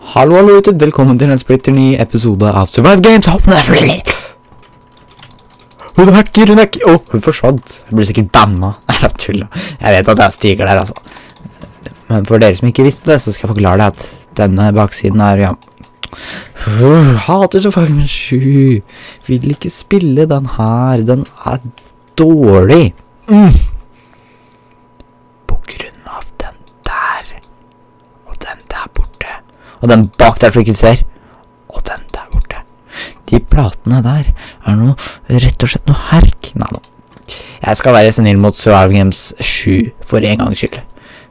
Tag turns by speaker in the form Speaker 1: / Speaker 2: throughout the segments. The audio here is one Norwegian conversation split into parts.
Speaker 1: Hallo, hallo ute. Velkommen til en splitter ny episode av Survive Games. Hopp ned for Hun hacker, hun hacker. Åh, hun forsvant. Jeg blir sikkert banna. Nei, jeg tuller. Jeg vet at jeg stiger der, altså. Men for dere som ikke visste det, så skal jeg forklare deg at denne baksiden er, ja Øh, Hater Survive Games 7. Vil ikke spille den her. Den er dårlig. Mm. På grunn av den der. Og den der borte. Og den bak der du ikke ser. Og den der borte. De platene der er noe rett og slett noe herk. Nei da. Jeg skal være snill mot Survival Games 7 for en gangs skyld.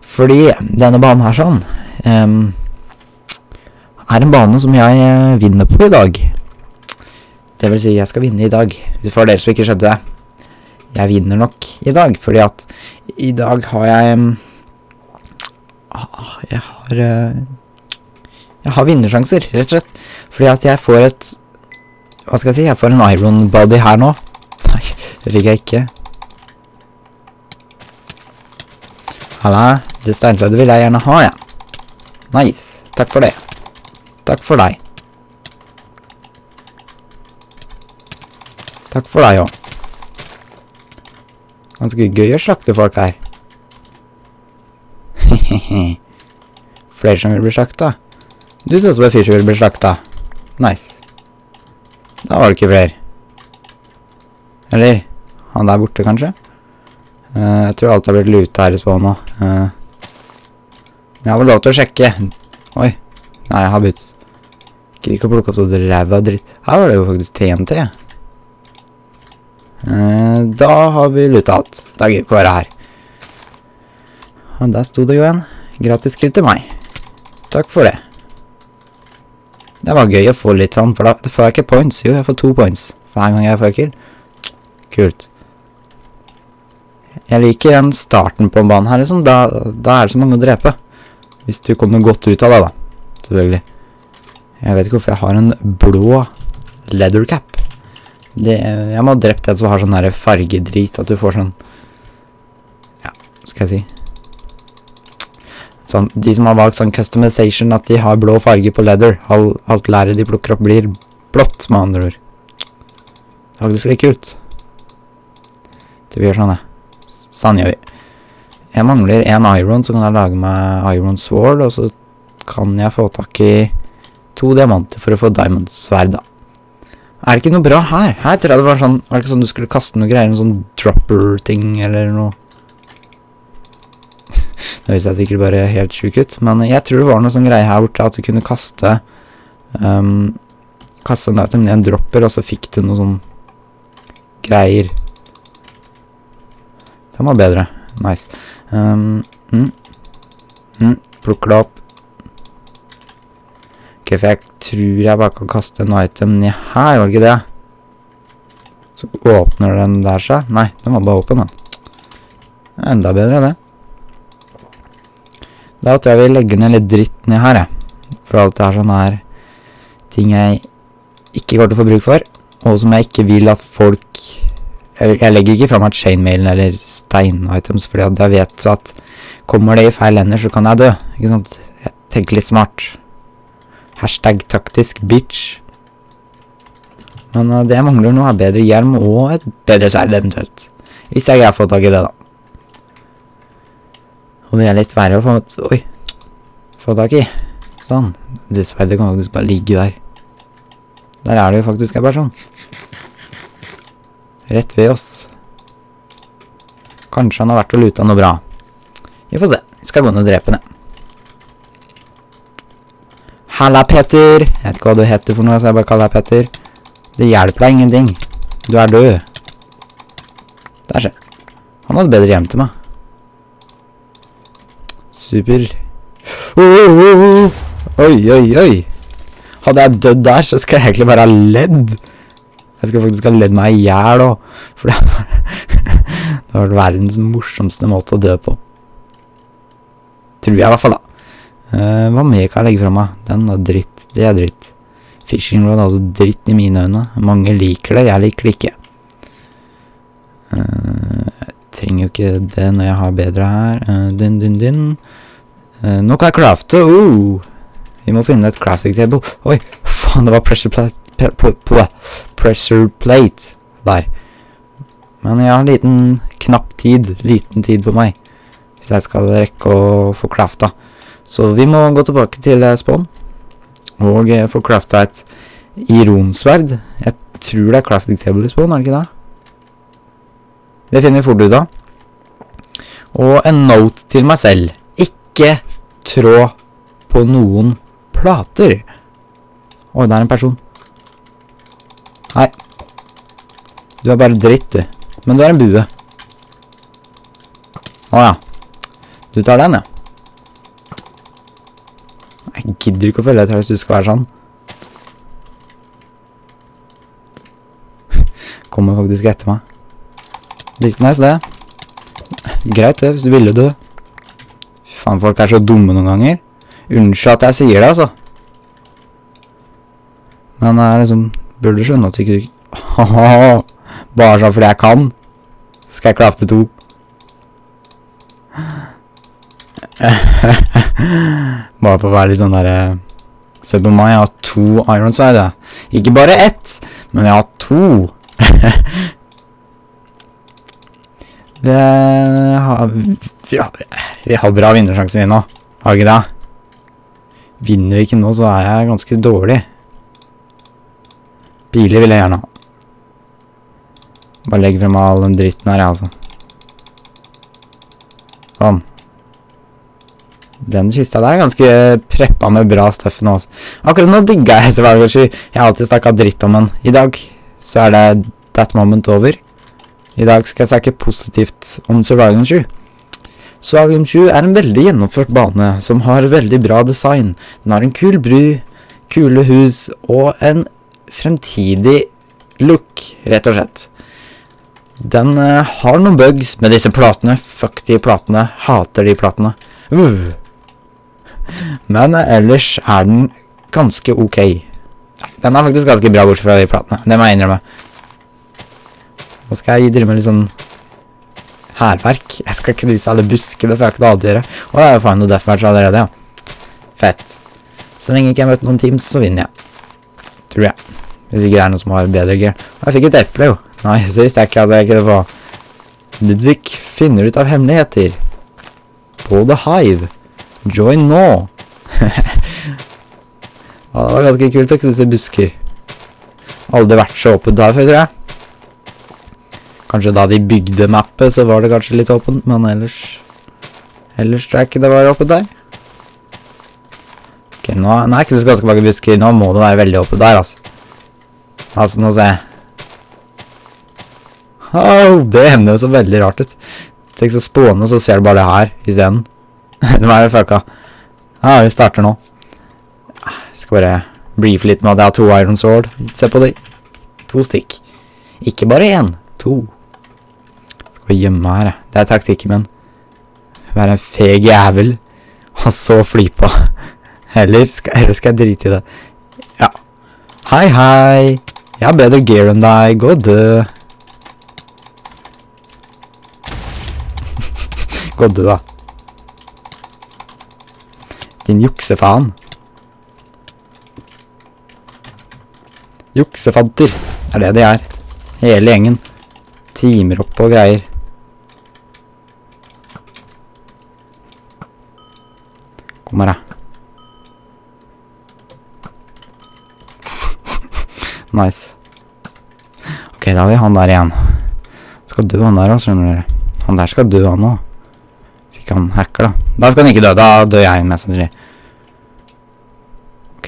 Speaker 1: Fordi denne banen her sånn um, er en bane som jeg eh, vinner på i dag. Det vil si, jeg skal vinne i dag. For dere som ikke skjønte det. Jeg vinner nok i dag, fordi at i dag har jeg Jeg har eh, jeg har vinnersjanser, rett og slett. Fordi at jeg får et Hva skal jeg si? Jeg får en iron body her nå. Nei, det fikk jeg ikke. Halla, det steinsverdet vil jeg gjerne ha, ja. Nice. Takk for det. Takk for deg. Takk for deg òg. Ganske gøy å slakte folk her. Flere som vil bli slakta. Du så som en fyr som ville bli slakta. Nice. Da var det ikke flere. Eller, han der borte kanskje? Uh, jeg tror alt har blitt luta her i nå. Uh, jeg har vel lov til å sjekke. Oi. Nei, jeg har boots. Gidder ikke å plukke opp så ræva dritt. Her var det jo faktisk TNT. Uh, da har vi luta alt. Da gidder ikke å være her. Og der sto det jo en. Gratis skritt til meg. Takk for det. Det var gøy å få litt sånn, for da får jeg ikke points. Jo, jeg får to points hver gang jeg får kill. Kult. Jeg liker den starten på banen her, liksom. Da, da er det så mange å drepe. Hvis du kommer godt ut av det, da. Selvfølgelig. Jeg vet ikke hvorfor jeg har en blå leather cap. Det, jeg må ha drept en som har sånn her fargedrit, at du får sånn Ja, skal jeg si Sånn, de som har valgt sånn customization, at de har blå farge på leather. All, alt læret de plukker opp blir blått, med andre ord. Det faktisk litt kult. Det vi gjør sånn, ja. Sånn gjør vi. Jeg mangler en iron, så kan jeg lage meg iron sword, og så kan jeg få tak i to diamanter for å få diamond sverd, da. Er det ikke noe bra her? Her tror jeg det var sånn, var det ikke sånn du skulle kaste noe greier, en sånn dropper-ting, eller noe? Det høres sikkert bare helt sjuk ut, men jeg tror det var noe sånn greie her borte at du kunne kaste um, Kaste en item ned en dropper, og så fikk du noe sånn greier. Den var bedre. Nice. Um, mm, mm, plukker det opp. Ok, for jeg tror jeg bare kan kaste en item ned her, var det ikke det? Så åpner den der seg. Nei, den var bare åpen, den. Enda bedre, det. Da tror jeg vi legger ned litt dritt ned her, jeg. For alt det her sånn er ting jeg ikke går til å få bruk for, og som jeg ikke vil at folk Jeg, legger ikke fra meg chainmailen eller steinitems, fordi at jeg vet at kommer det i feil hender, så kan jeg dø. Ikke sant? Jeg tenker litt smart. Hashtag taktisk bitch. Men uh, det jeg mangler nå, er bedre hjelm og et bedre sverd, eventuelt. Hvis jeg greier å få tak i det, da. Og det er litt verre å få Oi. Få tak i. Sånn. Det sverdet kan faktisk bare ligge der. Der er det jo faktisk en person. Rett ved oss. Kanskje han har vært og luta noe bra. Vi får se. Vi skal gå ned og drepe ned. Halla, Petter! Jeg vet ikke hva du heter for noe, så jeg bare kaller deg Petter. Det hjelper deg ingenting. Du er død. Der, se. Han hadde bedre hjem til meg. Super. Oh, oh, oh. Oi, oi, oi. Hadde jeg dødd der, så skal jeg egentlig bare ha ledd. Jeg skal faktisk ha ledd meg i hjel òg. For det har vært verdens morsomste måte å dø på. Tror jeg i hvert fall, da. Uh, hva mer kan jeg legge fra meg? Den er dritt. Det er dritt. Fishing rod er altså dritt i mine øyne. Mange liker det, jeg liker det ikke. Uh, trenger jo ikke det når jeg har bedre her. Uh, din, din, din. nå kan jeg crafte. Uh. Vi må finne et crafting table. Oi, faen, det var pressure plate, pl- pl- pressure plate der. Men jeg har en liten knapp tid, liten tid på meg, hvis jeg skal rekke å få crafta. Så vi må gå tilbake til eh, spawn, og eh, få crafta et ironsverd. Jeg tror det er crafting table i spawn, er det ikke det? Det finner vi fort ut av. Og en note til meg selv. Ikke trå på noen plater. Oi, det er en person. Nei. Du er bare dritt, du. Men du er en bue. Å ja. Du tar den, ja. Jeg gidder ikke å følge etter hvis du skal være sånn. Kommer faktisk etter meg. Litt nice, det. Greit, det, hvis du ville dø. Faen, folk er så dumme noen ganger. Unnskyld at jeg sier det, altså. Men jeg er liksom Burde skjønne at du ikke Haha, Bare sånn fordi jeg kan, skal jeg klafte to. Bare for å være litt sånn derre Se på meg, jeg har to Iron Sverd, jeg. Ikke bare ett, men jeg har to. det har har vi har bra vinnersjanse, vi nå. Har vi ikke det? Vinner vi ikke nå, så er jeg ganske dårlig. Biler vil jeg gjerne ha. Bare legg frem all den dritten her, altså. Sånn. Den kista der er ganske preppa med bra støff nå. Altså. Akkurat nå digga jeg Survival 7. Jeg har alltid snakka dritt om den. I dag så er det that moment over. I dag skal jeg snakke positivt om Surviving 7. Surviving 7 er en veldig gjennomført bane som har veldig bra design. Den har en kul bru, kule hus og en fremtidig look, rett og slett. Den eh, har noen bugs med disse platene. Fuck de platene. Hater de platene. Uh. Men eh, ellers er den ganske ok. Den er faktisk ganske bra bortsett fra de platene. Det må jeg innrømme. Nå skal jeg drive med litt sånn herverk. Jeg skal knuse alle buskene, for jeg har ikke noe annet å gjøre. Og det er jo faen noe deathmatch allerede, ja. Fett. Så lenge ikke jeg møter noen teams, så vinner jeg. Tror jeg. Hvis ikke det er noen som har bedre gear. Og jeg fikk et eple, jo. Nei, så visste jeg ikke at jeg kunne få Ludvig finner ut av hemmeligheter. På The Hive. Join nå. ja, det var ganske kult å knuse busker. Aldri vært så åpent her før, tror jeg. Kanskje da de bygde mappet, så var det kanskje litt åpent, men ellers Ellers tror jeg ikke det var åpent der. Ok, nå, nå er det ikke så ganske mange busker. Nå må det være veldig åpent der, altså. Altså, nå ser jeg. Oh, det hender så veldig rart ut. Tenk så spående, så ser du bare det her i stedet. det var jo fucka. Ja, vi starter nå. Skal bare briefe litt med at jeg har to Iron Sword. Se på de. To stikk. Ikke bare én, to. Skal gjemme her. Det er taktikken min. Være en feg jævel. Og så fly på. Eller skal, eller skal jeg drite i det? Ja. Hei, hei. Jeg har bedre gear enn deg. Gå og dø. Gå og dø, da. Din juksefaen. Juksefanter. Er det de er. Hele gjengen. Timer opp og greier. Kom her, da. nice. Ok, da har vi han der igjen. Skal dø han der skjønner dere. Han der skal dø han også. Hvis ikke han hacker, da. Da skal han ikke dø. Da dør jeg mest sannsynlig. Ok.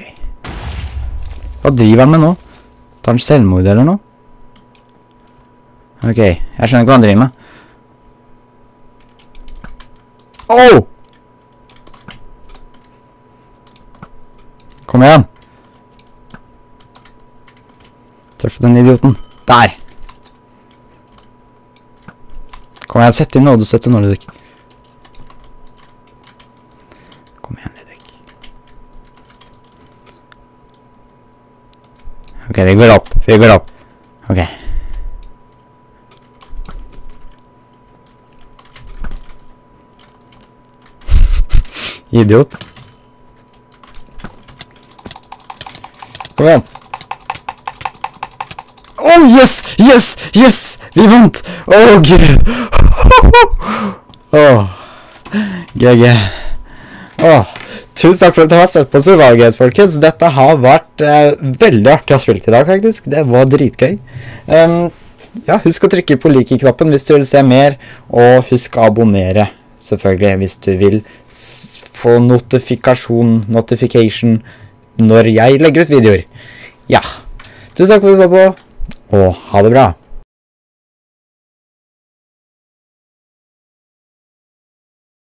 Speaker 1: Hva driver han med nå? Tar han selvmord eller noe? Ok, jeg skjønner ikke hva han driver med. Åh! Kom igjen. Treff den idioten. Der! Kom igjen, sett inn nådestøtte nå, Ludvig. Kom igjen, Ludvig. Ok, vi går opp. Vi går opp. Ok. Idiot. Kom igjen. Oh, yes! Yes! Yes! Vi vant! Å, gud! Åh. GG. Åh. Tusen takk for at du har sett på Survivalgate, folkens. Dette har vært eh, veldig artig å ha spilt i dag, faktisk. Det var dritgøy. Um, ja, husk å trykke på like-knappen hvis du vil se mer, og husk å abonnere, selvfølgelig, hvis du vil få notifikasjon, notification, når jeg legger ut videoer. Ja. Tusen takk for at du så på, og ha det bra.